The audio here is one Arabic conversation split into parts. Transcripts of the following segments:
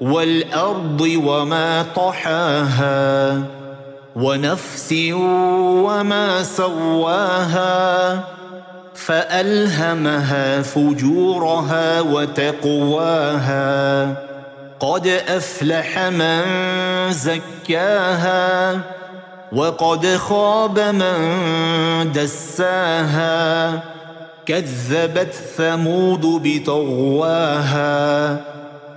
والأرض وما طحاها ونفس وما سواها فألهمها فجورها وتقواها قد أفلح من زكاها وقد خاب من دساها كذبت ثمود بطغواها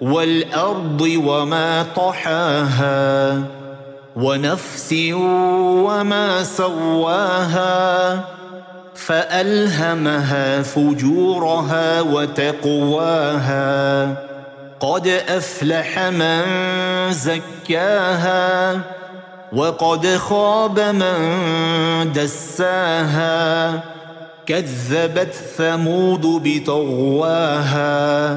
والأرض وما طحاها ونفس وما سواها فألهمها فجورها وتقواها قد أفلح من زكاها وقد خاب من دساها كذبت ثمود بطغواها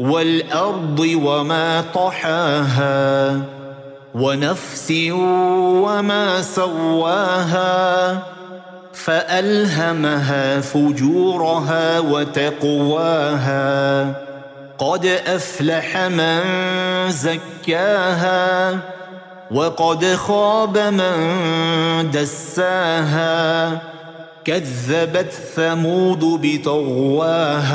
والأرض وما طحاها ونفس وما سواها فألهمها فجورها وتقواها قد أفلح من زكاها وقد خاب من دساها كذبت ثمود بطغواها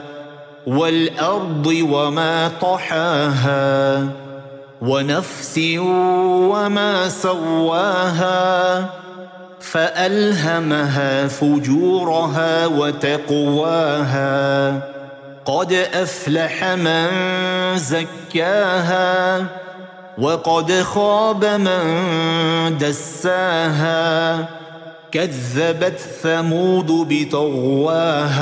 والأرض وما طحاها ونفس وما سواها فألهمها فجورها وتقواها قد أفلح من زكاها وقد خاب من دساها كذبت ثمود بطغواها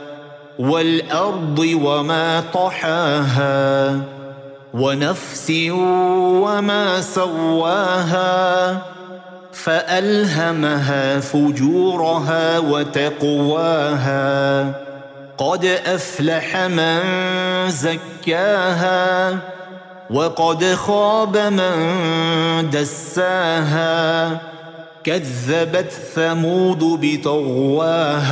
والأرض وما طحاها ونفس وما سواها فألهمها فجورها وتقواها قد أفلح من زكاها وقد خاب من دساها كذبت ثمود بطغواها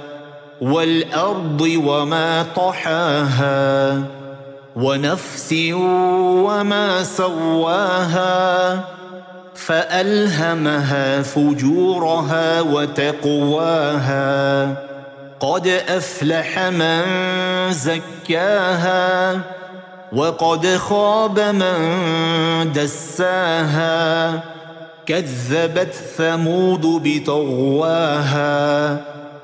والأرض وما طحاها ونفس وما سواها فألهمها فجورها وتقواها قد أفلح من زكاها وقد خاب من دساها كذبت ثمود بطغواها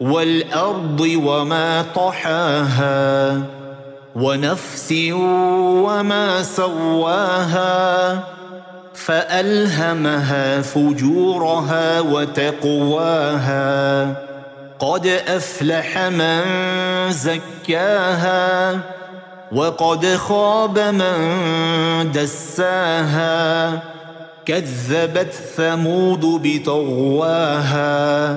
والأرض وما طحاها ونفس وما سواها فألهمها فجورها وتقواها قد أفلح من زكاها وقد خاب من دساها كذبت ثمود بطغواها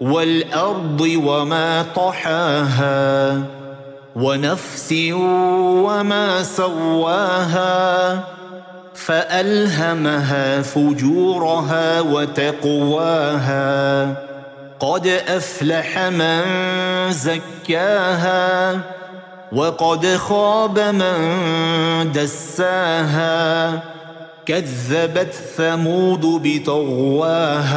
والأرض وما طحاها ونفس وما سواها فألهمها فجورها وتقواها قد أفلح من زكاها وقد خاب من دساها كذبت ثمود بطغواها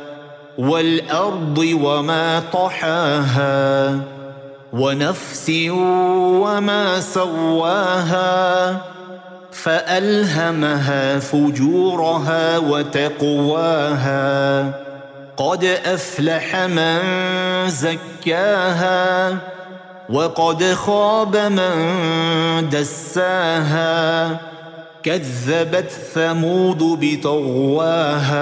والأرض وما طحاها ونفس وما سواها فألهمها فجورها وتقواها قد أفلح من زكاها وقد خاب من دساها كذبت ثمود بطغواها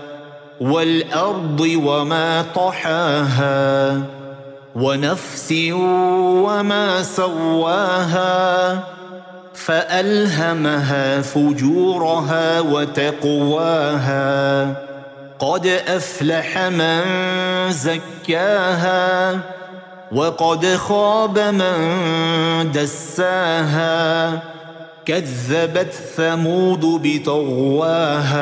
والأرض وما طحاها ونفس وما سواها فألهمها فجورها وتقواها قد أفلح من زكاها وقد خاب من دساها كذبت ثمود بطغواها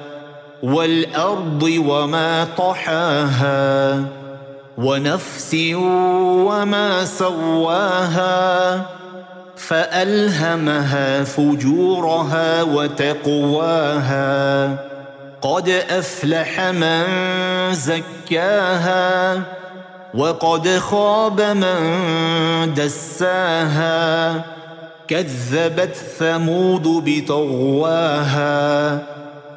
والأرض وما طحاها ونفس وما سواها فألهمها فجورها وتقواها قد أفلح من زكاها وقد خاب من دساها كذبت ثمود بطغواها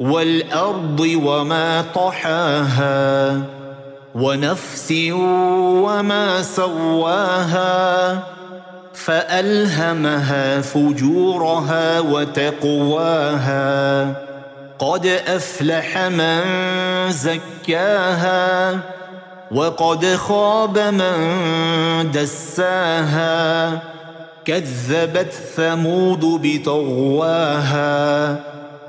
والأرض وما طحاها ونفس وما سواها فألهمها فجورها وتقواها قد أفلح من زكاها وقد خاب من دساها كذبت ثمود بطغواها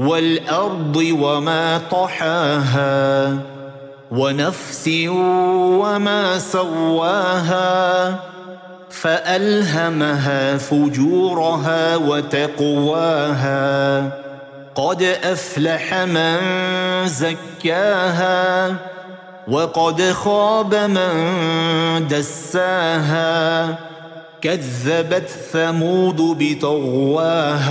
والأرض وما طحاها ونفس وما سواها فألهمها فجورها وتقواها قد أفلح من زكاها وقد خاب من دساها كذبت ثمود بطغواها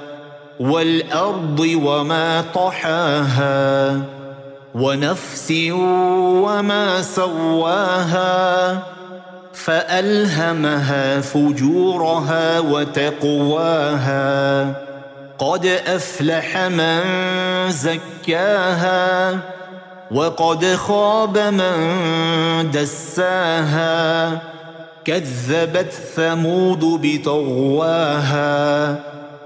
والأرض وما طحاها ونفس وما سواها فألهمها فجورها وتقواها قد أفلح من زكاها وقد خاب من دساها كذبت ثمود بطغواها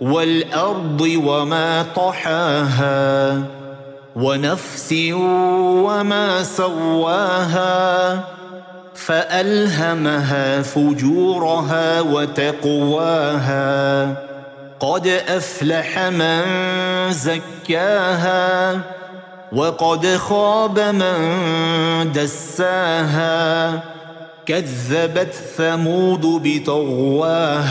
والأرض وما طحاها ونفس وما سواها فألهمها فجورها وتقواها قد أفلح من زكاها وقد خاب من دساها كذبت ثمود بطغواها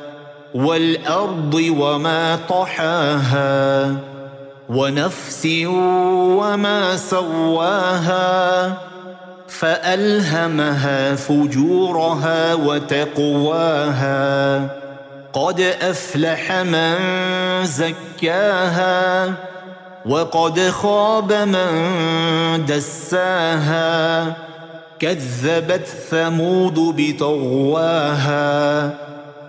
والأرض وما طحاها ونفس وما سواها فألهمها فجورها وتقواها قد أفلح من زكاها وقد خاب من دساها كذبت ثمود بطغواها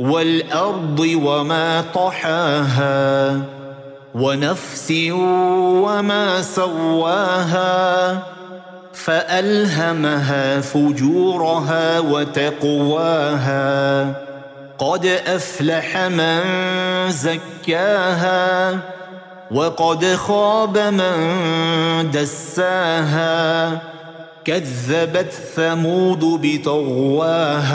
والأرض وما طحاها ونفس وما سواها فألهمها فجورها وتقواها قد أفلح من زكاها وقد خاب من دساها كذبت ثمود بطغواها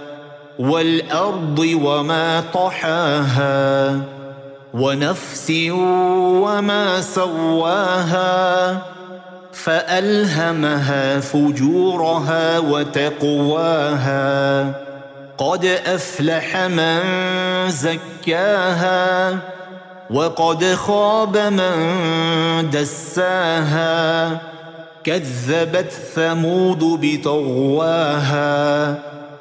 والأرض وما طحاها ونفس وما سواها فألهمها فجورها وتقواها قد أفلح من زكاها وقد خاب من دساها كذبت ثمود بطغواها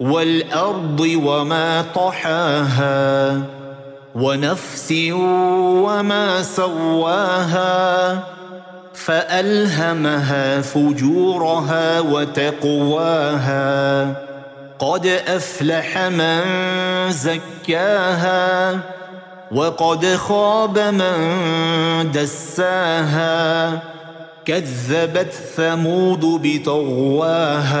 والأرض وما طحاها ونفس وما سواها فألهمها فجورها وتقواها قد أفلح من زكاها وقد خاب من دساها كذبت ثمود بطغواها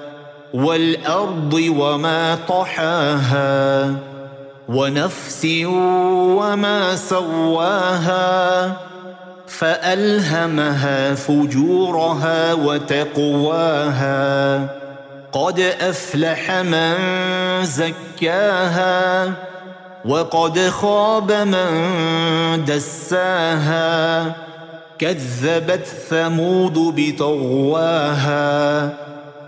والأرض وما طحاها ونفس وما سواها فألهمها فجورها وتقواها قد أفلح من زكاها وقد خاب من دساها كذبت ثمود بطغواها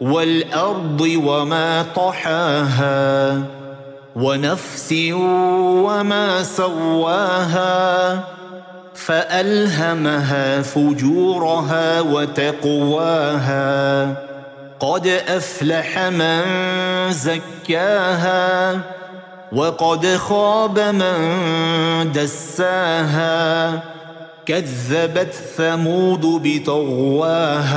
والأرض وما طحاها ونفس وما سواها فألهمها فجورها وتقواها قد أفلح من زكاها وقد خاب من دساها كذبت ثمود بطغواها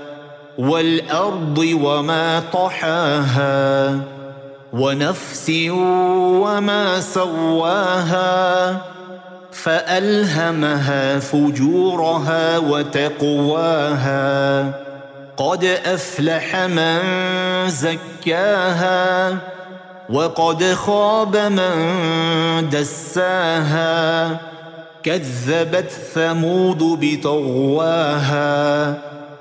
والأرض وما طحاها ونفس وما سواها فألهمها فجورها وتقواها قد أفلح من زكاها وقد خاب من دساها كذبت ثمود بطغواها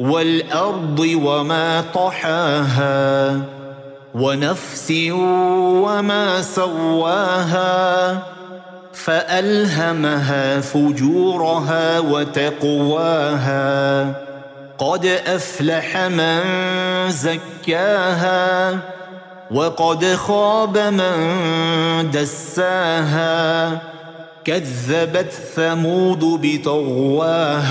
والأرض وما طحاها ونفس وما سواها فألهمها فجورها وتقواها قد أفلح من زكاها وقد خاب من دساها كذبت ثمود بطغواها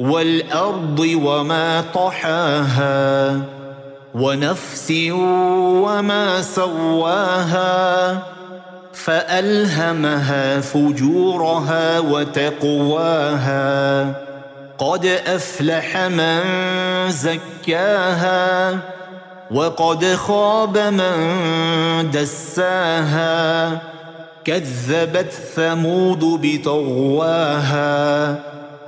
والأرض وما طحاها ونفس وما سواها فألهمها فجورها وتقواها قد أفلح من زكاها وقد خاب من دساها كذبت ثمود بطغواها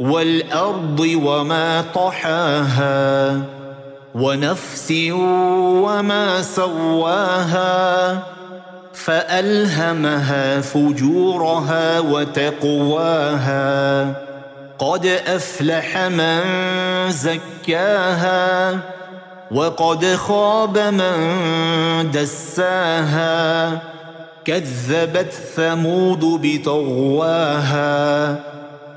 والأرض وما طحاها ونفس وما سواها فألهمها فجورها وتقواها قد أفلح من زكاها وقد خاب من دساها كذبت ثمود بطغواها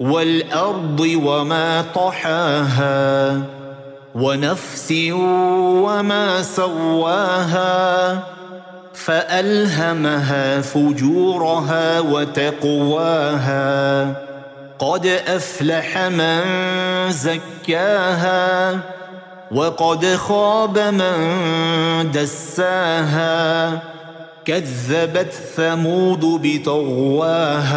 والأرض وما طحاها ونفس وما سواها فألهمها فجورها وتقواها قد أفلح من زكاها وقد خاب من دساها كذبت ثمود بطغواها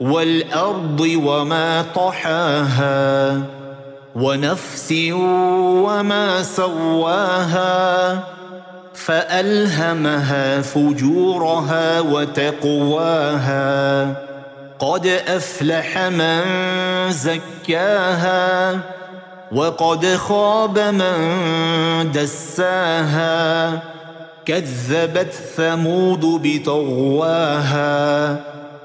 والأرض وما طحاها ونفس وما سواها فألهمها فجورها وتقواها قد أفلح من زكاها وقد خاب من دساها كذبت ثمود بطغواها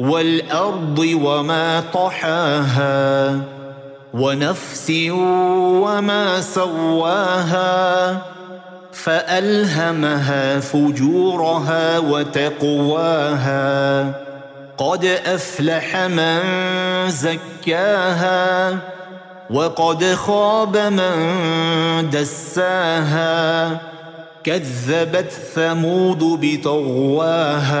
والأرض وما طحاها ونفس وما سواها فألهمها فجورها وتقواها قد أفلح من زكاها وقد خاب من دساها كذبت ثمود بطغواها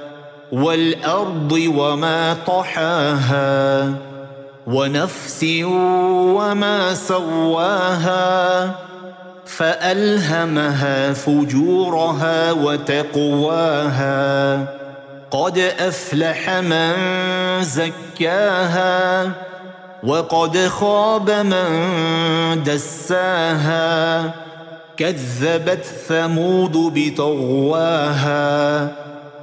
والأرض وما طحاها ونفس وما سواها فألهمها فجورها وتقواها قد أفلح من زكاها وقد خاب من دساها كذبت ثمود بطغواها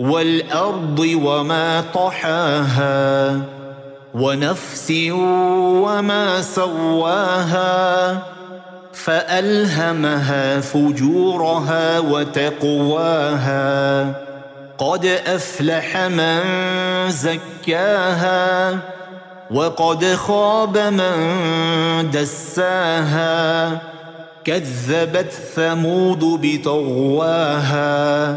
والأرض وما طحاها ونفس وما سواها فألهمها فجورها وتقواها قد أفلح من زكاها وقد خاب من دساها كذبت ثمود بطغواها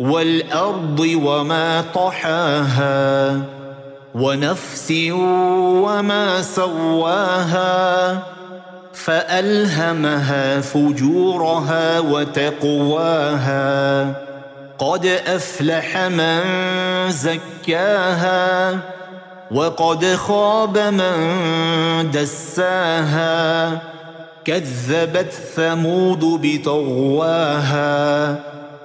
والأرض وما طحاها ونفس وما سواها فألهمها فجورها وتقواها قد أفلح من زكاها وقد خاب من دساها كذبت ثمود بطغواها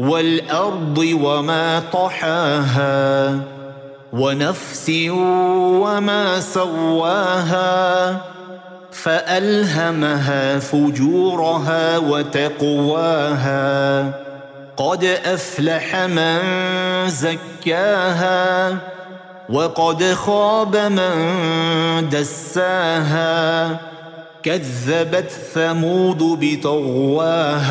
والأرض وما طحاها ونفس وما سواها فألهمها فجورها وتقواها قد أفلح من زكاها وقد خاب من دساها كذبت ثمود بطغواها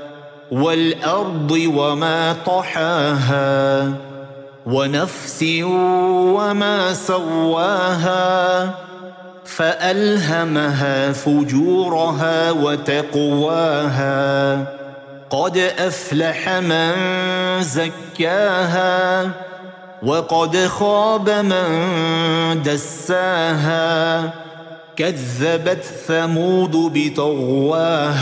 والأرض وما طحاها ونفس وما سواها فألهمها فجورها وتقواها قد أفلح من زكاها وقد خاب من دساها كذبت ثمود بطغواها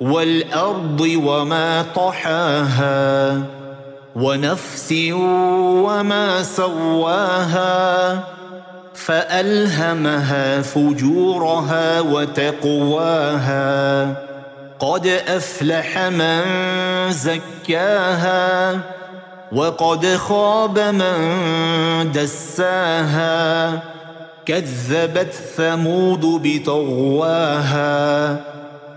والأرض وما طحاها ونفس وما سواها فألهمها فجورها وتقواها قد أفلح من زكاها وقد خاب من دساها كذبت ثمود بطغواها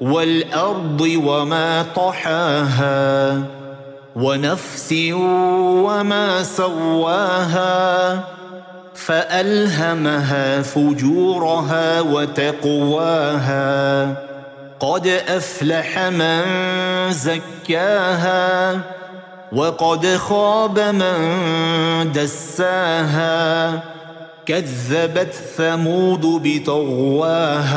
والأرض وما طحاها ونفس وما سواها فألهمها فجورها وتقواها قد أفلح من زكاها وقد خاب من دساها كذبت ثمود بطغواها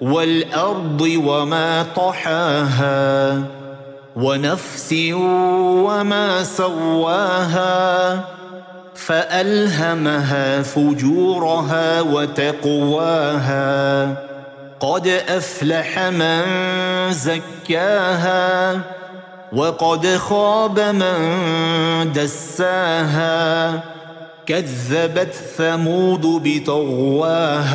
والأرض وما طحاها ونفس وما سواها فألهمها فجورها وتقواها قد أفلح من زكاها وقد خاب من دساها كذبت ثمود بطغواها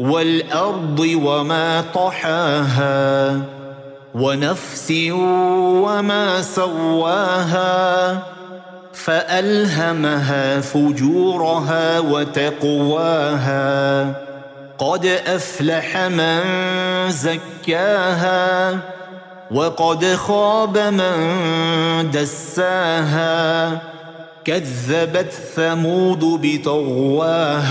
والأرض وما طحاها ونفس وما سواها فألهمها فجورها وتقواها قد أفلح من زكاها وقد خاب من دساها كذبت ثمود بطغواها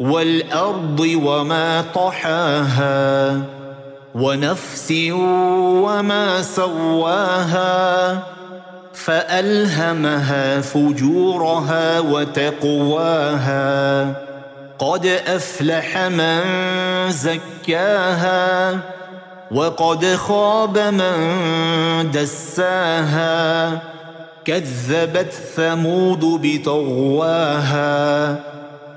والأرض وما طحاها ونفس وما سواها فألهمها فجورها وتقواها قد أفلح من زكاها وقد خاب من دساها كذبت ثمود بطغواها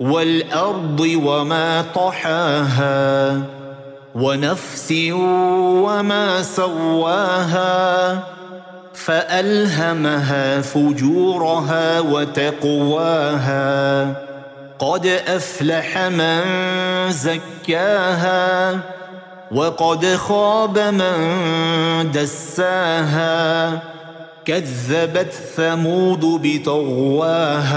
والأرض وما طحاها ونفس وما سواها فألهمها فجورها وتقواها قد أفلح من زكاها وقد خاب من دساها كذبت ثمود بطغواها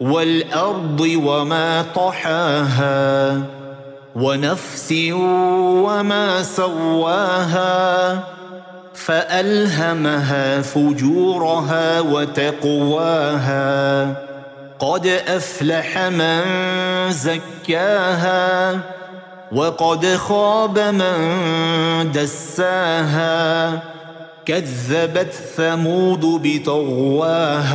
والأرض وما طحاها ونفس وما سواها فألهمها فجورها وتقواها قد أفلح من زكاها وقد خاب من دساها كذبت ثمود بطغواها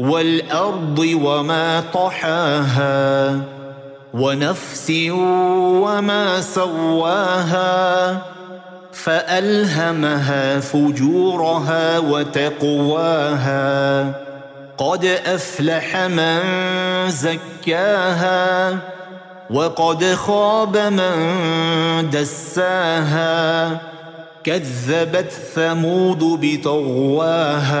والأرض وما طحاها ونفس وما سواها فألهمها فجورها وتقواها قد أفلح من زكاها وقد خاب من دساها كذبت ثمود بطغواها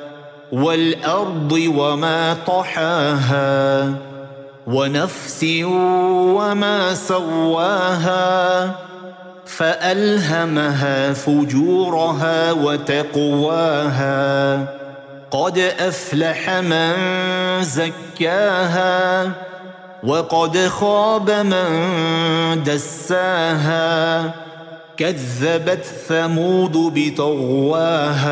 والأرض وما طحاها ونفس وما سواها فألهمها فجورها وتقواها قد أفلح من زكاها وقد خاب من دساها كذبت ثمود بطغواها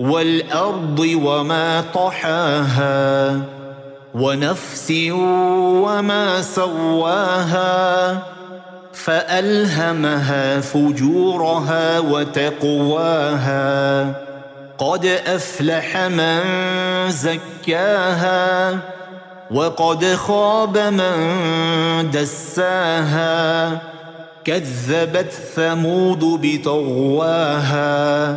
والأرض وما طحاها ونفس وما سواها فألهمها فجورها وتقواها قد أفلح من زكاها وقد خاب من دساها كذبت ثمود بطغواها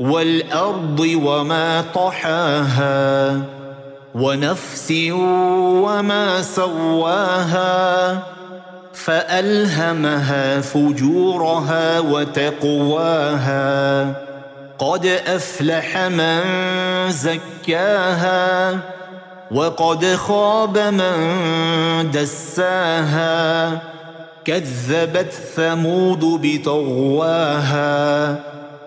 والأرض وما طحاها ونفس وما سواها فألهمها فجورها وتقواها قد أفلح من زكاها وقد خاب من دساها كذبت ثمود بطغواها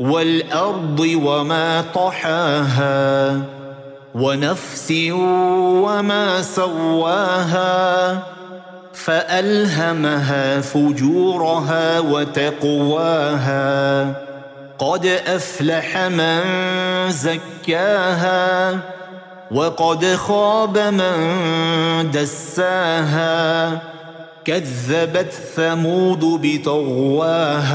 والأرض وما طحاها ونفس وما سواها فألهمها فجورها وتقواها قد أفلح من زكاها وقد خاب من دساها كذبت ثمود بطغواها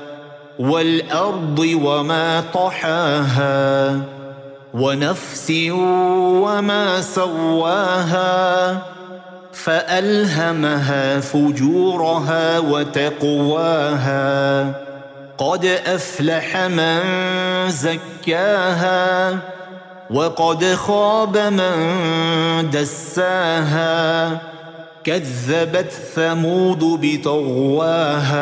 والأرض وما طحاها ونفس وما سواها فألهمها فجورها وتقواها قد أفلح من زكاها وقد خاب من دساها كذبت ثمود بطغواها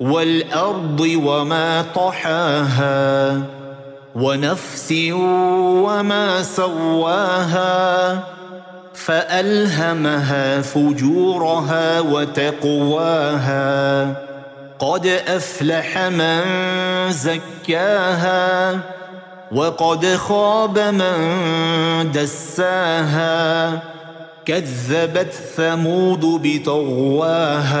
والأرض وما طحاها ونفس وما سواها فألهمها فجورها وتقواها قد أفلح من زكاها وقد خاب من دساها كذبت ثمود بطغواها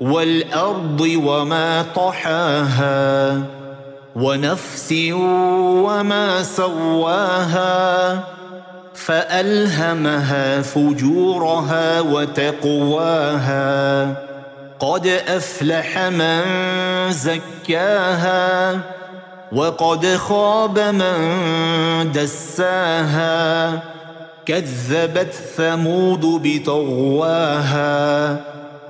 والأرض وما طحاها ونفس وما سواها فألهمها فجورها وتقواها قد أفلح من زكاها وقد خاب من دساها كذبت ثمود بطغواها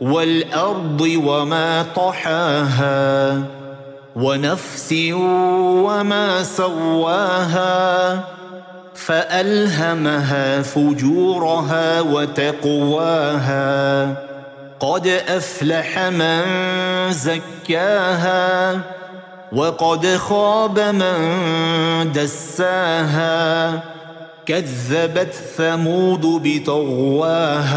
والأرض وما طحاها ونفس وما سواها فألهمها فجورها وتقواها قد أفلح من زكاها وقد خاب من دساها كذبت ثمود بطغواها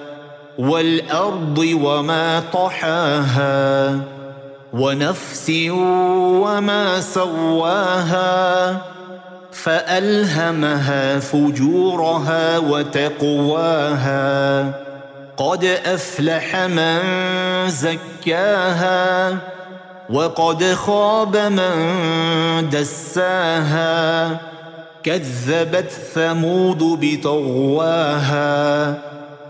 والأرض وما طحاها ونفس وما سواها فألهمها فجورها وتقواها قد أفلح من زكاها وقد خاب من دساها كذبت ثمود بطغواها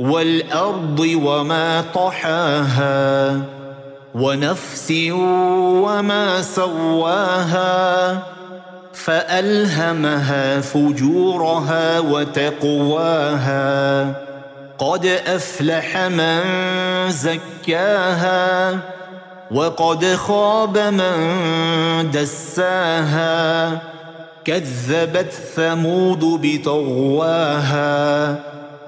والأرض وما طحاها ونفس وما سواها فألهمها فجورها وتقواها قد أفلح من زكاها وقد خاب من دساها كذبت ثمود بطغواها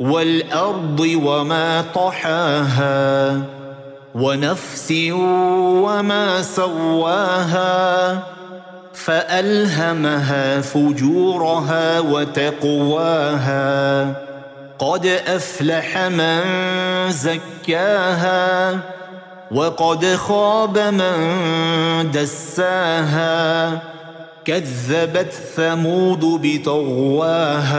والأرض وما طحاها ونفس وما سواها فألهمها فجورها وتقواها قد أفلح من زكاها وقد خاب من دساها كذبت ثمود بطغواها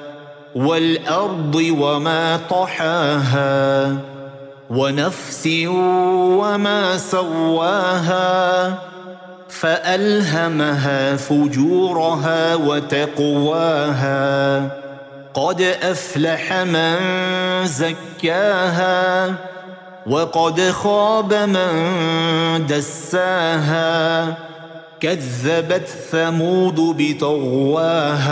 والأرض وما طحاها ونفس وما سواها فألهمها فجورها وتقواها قد أفلح من زكاها وقد خاب من دساها كذبت ثمود بطغواها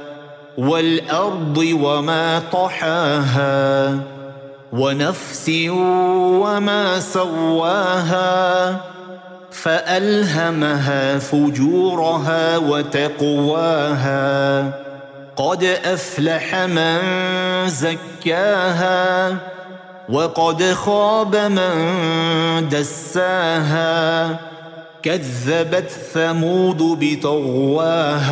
والأرض وما طحاها ونفس وما سواها فألهمها فجورها وتقواها قد أفلح من زكاها وقد خاب من دساها كذبت ثمود بطغواها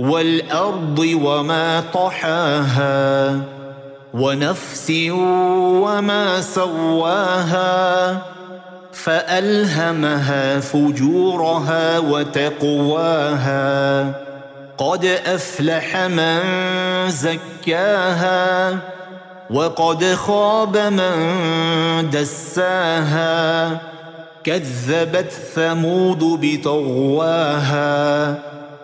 والأرض وما طحاها ونفس وما سواها فألهمها فجورها وتقواها قد أفلح من زكاها وقد خاب من دساها كذبت ثمود بطغواها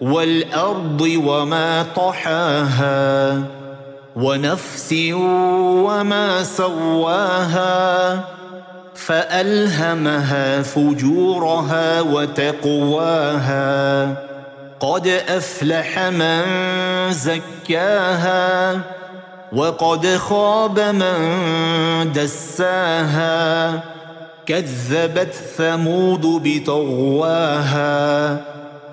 والأرض وما طحاها ونفس وما سواها فألهمها فجورها وتقواها قد أفلح من زكاها وقد خاب من دساها كذبت ثمود بطغواها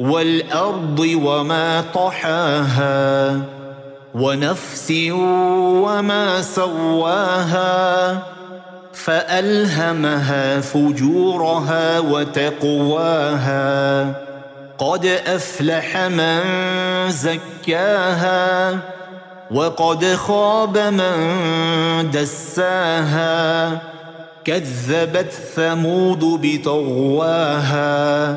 والأرض وما طحاها ونفس وما سواها فألهمها فجورها وتقواها قد أفلح من زكاها وقد خاب من دساها كذبت ثمود بطغواها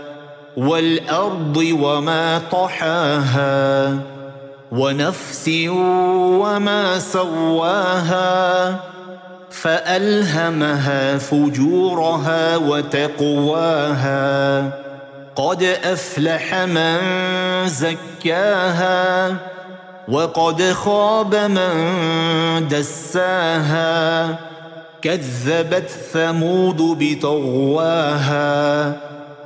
والأرض وما طحاها ونفس وما سواها فألهمها فجورها وتقواها قد أفلح من زكاها وقد خاب من دساها كذبت ثمود بطغواها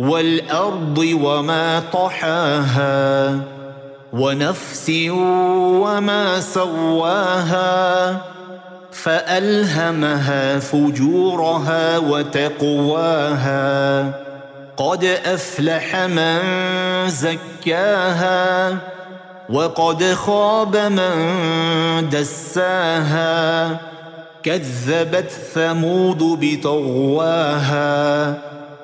والأرض وما طحاها ونفس وما سواها فألهمها فجورها وتقواها قد أفلح من زكاها وقد خاب من دساها كذبت ثمود بطغواها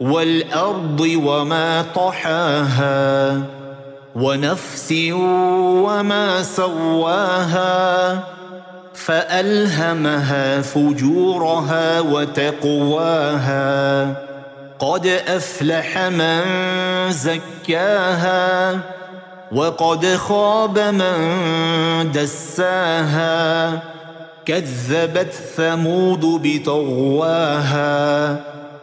والأرض وما طحاها ونفس وما سواها فألهمها فجورها وتقواها قد أفلح من زكاها وقد خاب من دساها كذبت ثمود بطغواها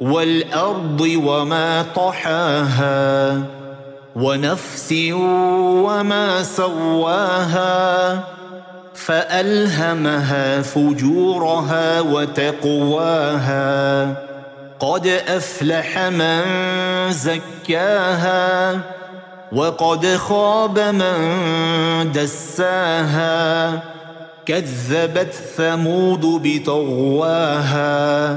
والأرض وما طحاها ونفس وما سواها فألهمها فجورها وتقواها قد أفلح من زكاها وقد خاب من دساها كذبت ثمود بطغواها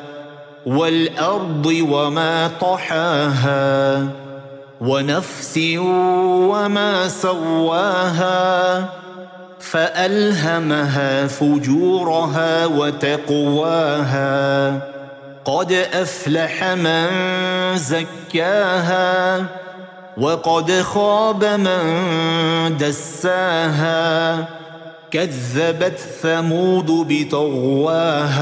والأرض وما طحاها ونفس وما سواها فألهمها فجورها وتقواها قد أفلح من زكاها وقد خاب من دساها كذبت ثمود بطغواها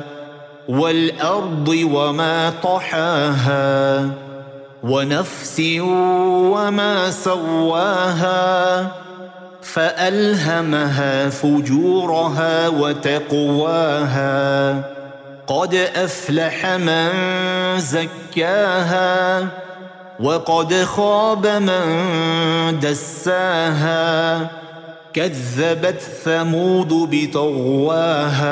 والأرض وما طحاها ونفس وما سواها فألهمها فجورها وتقواها قد أفلح من زكاها وقد خاب من دساها كذبت ثمود بطغواها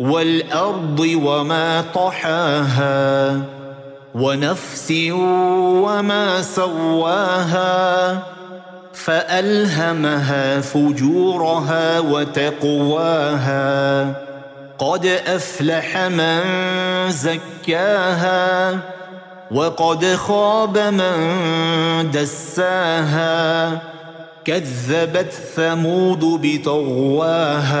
والأرض وما طحاها ونفس وما سواها فألهمها فجورها وتقواها قد أفلح من زكاها وقد خاب من دساها كذبت ثمود بطغواها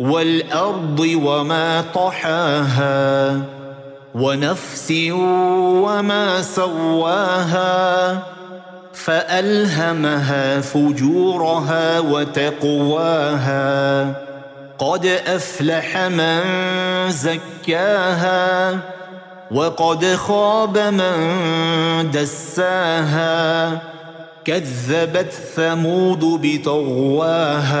والأرض وما طحاها ونفس وما سواها فألهمها فجورها وتقواها قد أفلح من زكاها وقد خاب من دساها كذبت ثمود بطغواها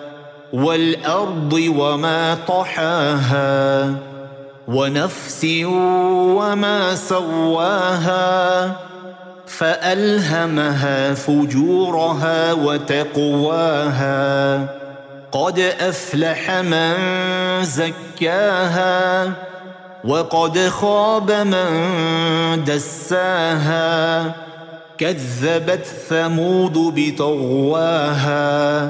والأرض وما طحاها ونفس وما سواها فألهمها فجورها وتقواها قد أفلح من زكاها وقد خاب من دساها كذبت ثمود بطغواها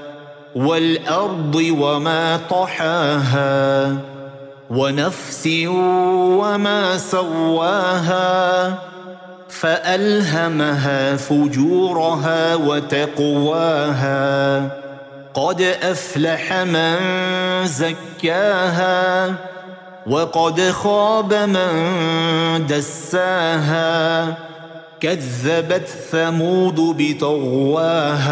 والأرض وما طحاها ونفس وما سواها فألهمها فجورها وتقواها قد أفلح من زكاها وقد خاب من دساها كذبت ثمود بطغواها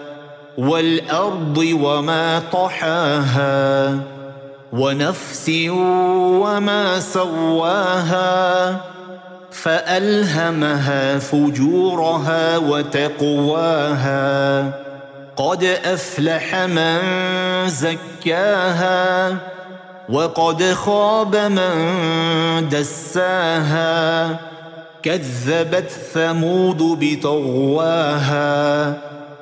والأرض وما طحاها ونفس وما سواها فألهمها فجورها وتقواها قد أفلح من زكاها وقد خاب من دساها كذبت ثمود بطغواها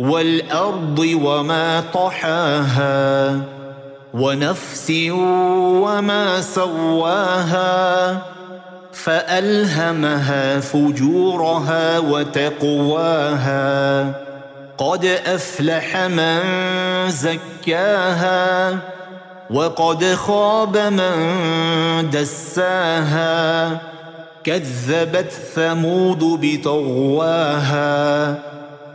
والأرض وما طحاها ونفس وما سواها فألهمها فجورها وتقواها قد أفلح من زكاها وقد خاب من دساها كذبت ثمود بطغواها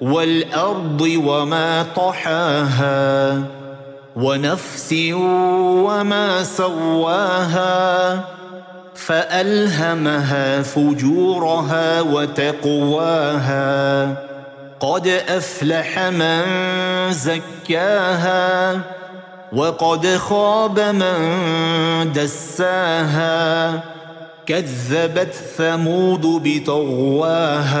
والأرض وما طحاها ونفس وما سواها فألهمها فجورها وتقواها قد أفلح من زكاها وقد خاب من دساها كذبت ثمود بطغواها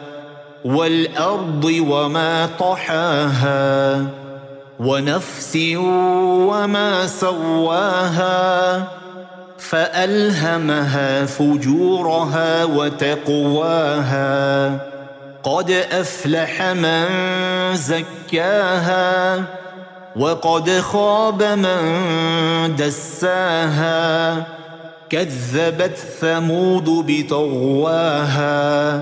والأرض وما طحاها ونفس وما سواها فألهمها فجورها وتقواها قد أفلح من زكاها وقد خاب من دساها كذبت ثمود بطغواها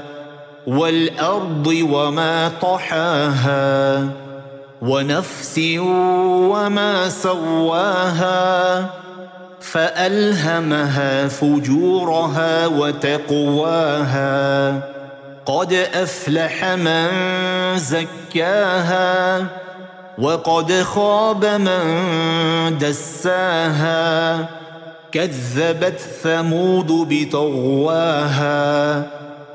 والأرض وما طحاها ونفس وما سواها فألهمها فجورها وتقواها قد أفلح من زكاها وقد خاب من دساها كذبت ثمود بطغواها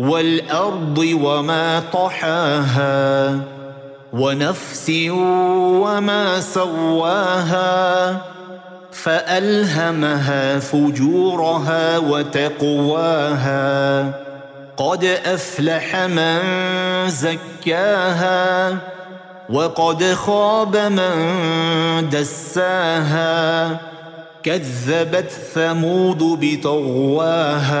والأرض وما طحاها ونفس وما سواها فألهمها فجورها وتقواها قد أفلح من زكاها وقد خاب من دساها كذبت ثمود بطغواها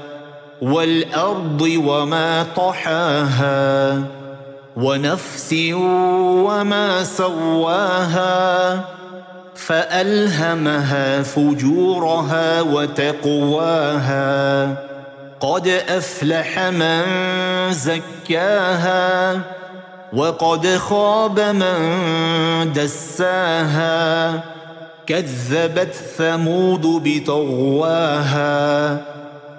والأرض وما طحاها ونفس وما سواها فألهمها فجورها وتقواها قد أفلح من زكاها وقد خاب من دساها كذبت ثمود بطغواها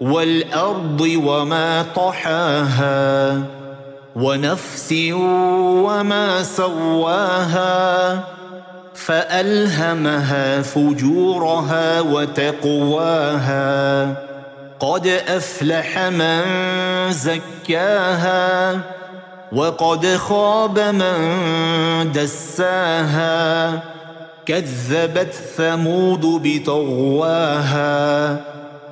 والأرض وما طحاها ونفس وما سواها فألهمها فجورها وتقواها قد أفلح من زكاها وقد خاب من دساها كذبت ثمود بطغواها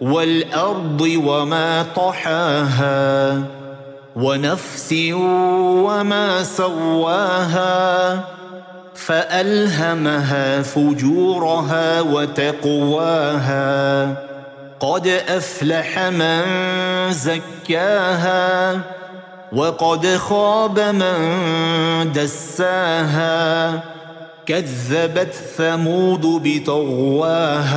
والأرض وما طحاها ونفس وما سواها فألهمها فجورها وتقواها قد أفلح من زكاها وقد خاب من دساها كذبت ثمود بطغواها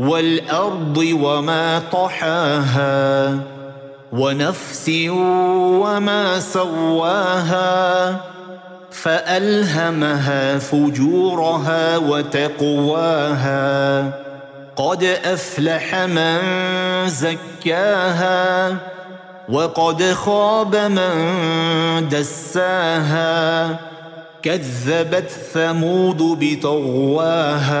والأرض وما طحاها ونفس وما سواها فألهمها فجورها وتقواها قد أفلح من زكاها وقد خاب من دساها كذبت ثمود بطغواها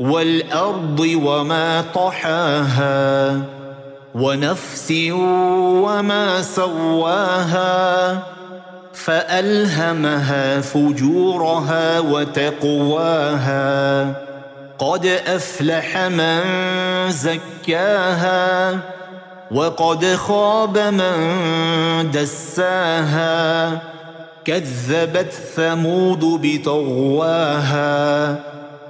والأرض وما طحاها ونفس وما سواها فألهمها فجورها وتقواها قد أفلح من زكاها وقد خاب من دساها كذبت ثمود بطغواها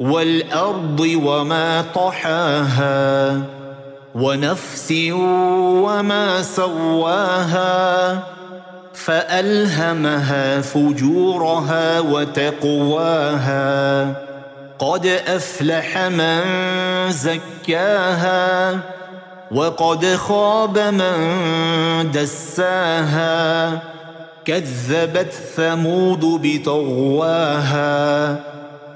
والأرض وما طحاها ونفس وما سواها فألهمها فجورها وتقواها قد أفلح من زكاها وقد خاب من دساها كذبت ثمود بطغواها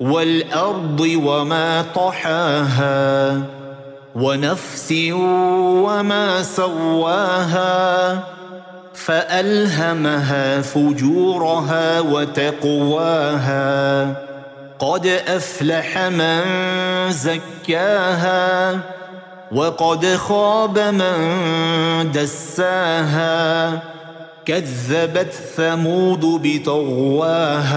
والأرض وما طحاها ونفس وما سواها فألهمها فجورها وتقواها قد أفلح من زكاها وقد خاب من دساها كذبت ثمود بطغواها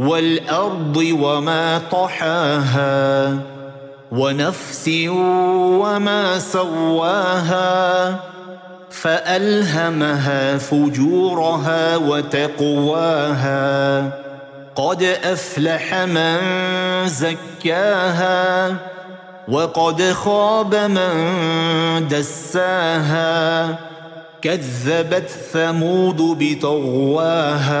والأرض وما طحاها ونفس وما سواها فألهمها فجورها وتقواها قد أفلح من زكاها وقد خاب من دساها كذبت ثمود بطغواها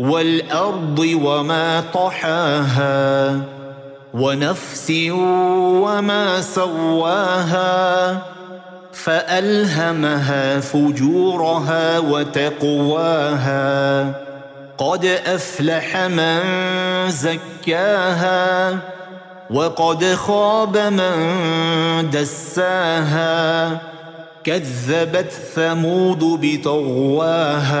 والأرض وما طحاها ونفس وما سواها فألهمها فجورها وتقواها قد أفلح من زكاها وقد خاب من دساها كذبت ثمود بطغواها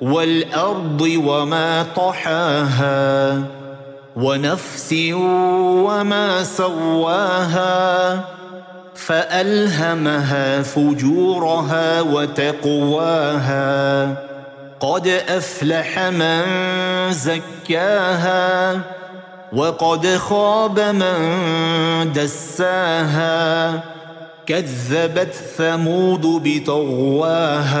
والأرض وما طحاها ونفس وما سواها فألهمها فجورها وتقواها قد أفلح من زكاها وقد خاب من دساها كذبت ثمود بطغواها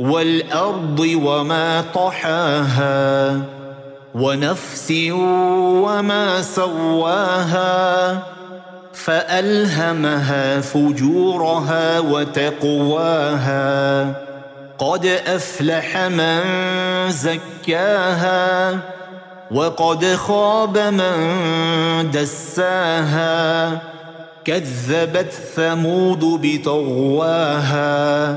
والأرض وما طحاها ونفس وما سواها فألهمها فجورها وتقواها قد أفلح من زكاها وقد خاب من دساها كذبت ثمود بطغواها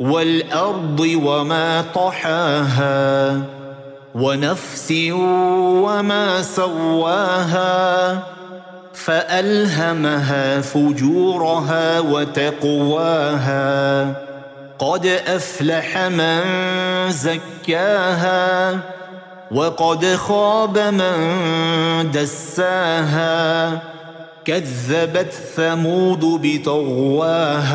والأرض وما طحاها ونفس وما سواها فألهمها فجورها وتقواها قد أفلح من زكاها وقد خاب من دساها كذبت ثمود بطغواها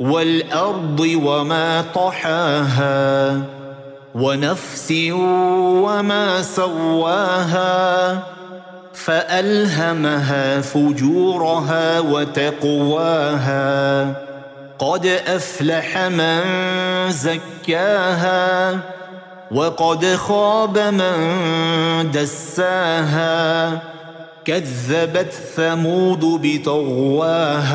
والأرض وما طحاها ونفس وما سواها فألهمها فجورها وتقواها قد أفلح من زكاها وقد خاب من دساها كذبت ثمود بطغواها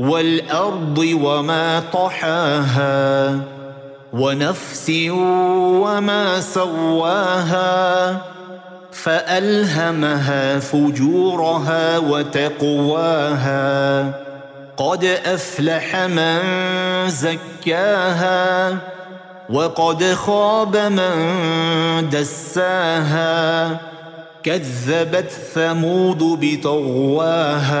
والأرض وما طحاها ونفس وما سواها فألهمها فجورها وتقواها قد أفلح من زكاها وقد خاب من دساها كذبت ثمود بطغواها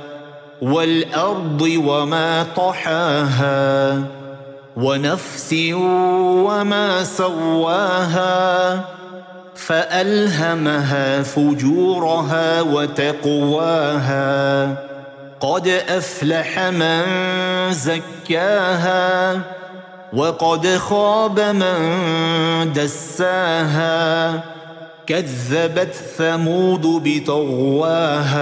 والأرض وما طحاها ونفس وما سواها فألهمها فجورها وتقواها قد أفلح من زكاها وقد خاب من دساها كذبت ثمود بطغواها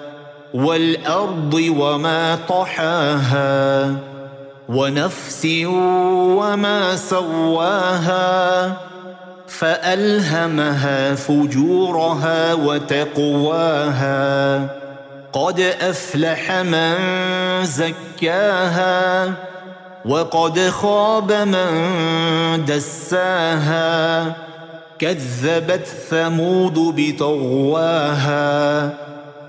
والأرض وما طحاها ونفس وما سواها فألهمها فجورها وتقواها قد أفلح من زكاها وقد خاب من دساها كذبت ثمود بطغواها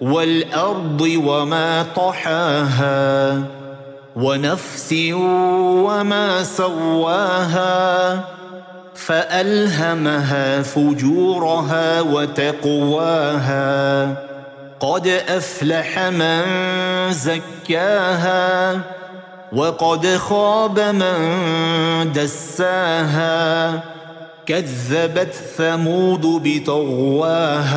والأرض وما طحاها ونفس وما سواها فألهمها فجورها وتقواها قد أفلح من زكاها وقد خاب من دساها كذبت ثمود بطغواها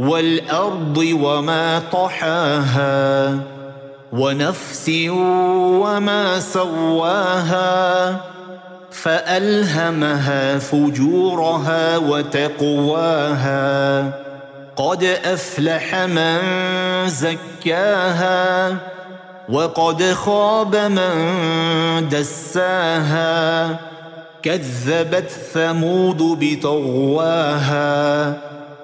والأرض وما طحاها ونفس وما سواها فألهمها فجورها وتقواها قد أفلح من زكاها وقد خاب من دساها كذبت ثمود بطغواها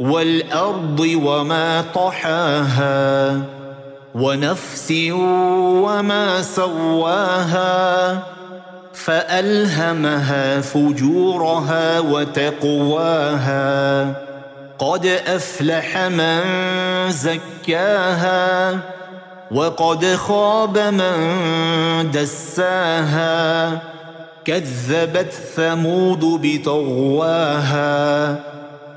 والأرض وما طحاها ونفس وما سواها فألهمها فجورها وتقواها قد أفلح من زكاها وقد خاب من دساها كذبت ثمود بطغواها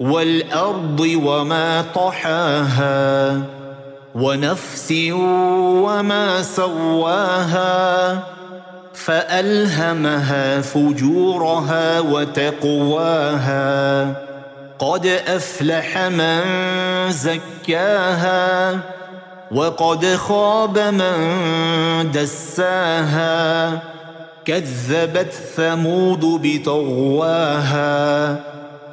والأرض وما طحاها ونفس وما سواها فألهمها فجورها وتقواها قد أفلح من زكاها وقد خاب من دساها كذبت ثمود بطغواها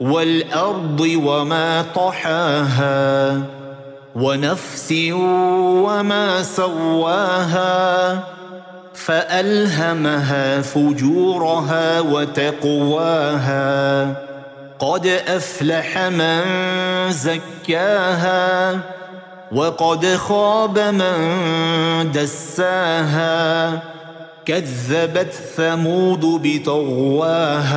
والأرض وما طحاها ونفس وما سواها فألهمها فجورها وتقواها قد أفلح من زكاها وقد خاب من دساها كذبت ثمود بطغواها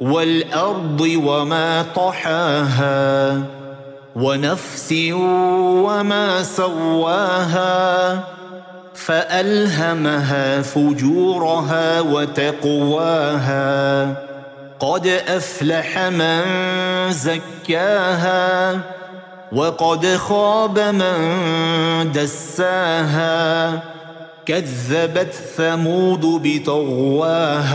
والأرض وما طحاها ونفس وما سواها فألهمها فجورها وتقواها قد أفلح من زكاها وقد خاب من دساها كذبت ثمود بطغواها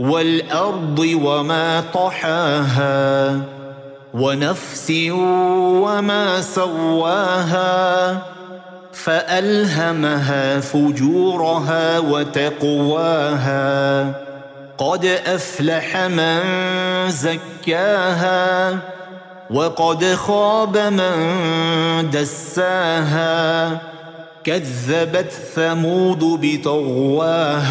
والأرض وما طحاها ونفس وما سواها فألهمها فجورها وتقواها قد أفلح من زكاها وقد خاب من دساها كذبت ثمود بطغواها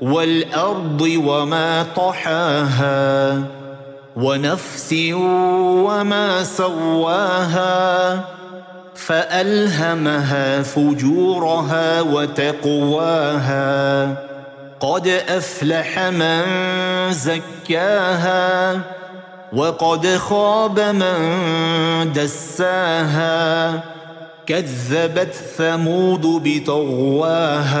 والأرض وما طحاها ونفس وما سواها فألهمها فجورها وتقواها قد أفلح من زكاها وقد خاب من دساها كذبت ثمود بطغواها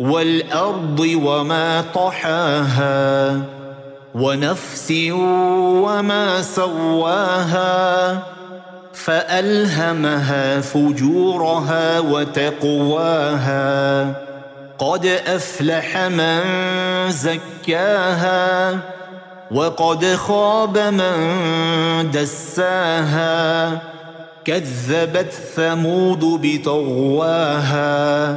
والأرض وما طحاها ونفس وما سواها فألهمها فجورها وتقواها قد أفلح من زكاها وقد خاب من دساها كذبت ثمود بطغواها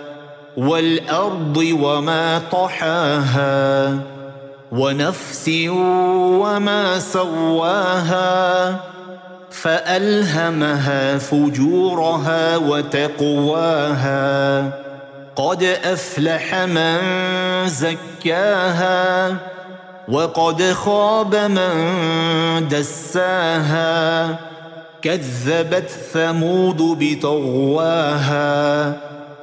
والأرض وما طحاها ونفس وما سواها فألهمها فجورها وتقواها قد أفلح من زكاها وقد خاب من دساها كذبت ثمود بطغواها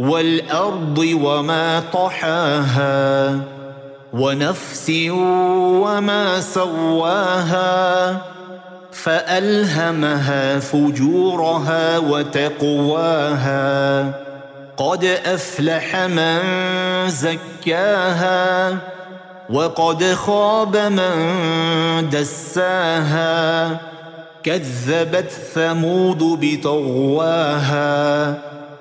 والأرض وما طحاها ونفس وما سواها فألهمها فجورها وتقواها قد أفلح من زكاها وقد خاب من دساها كذبت ثمود بطغواها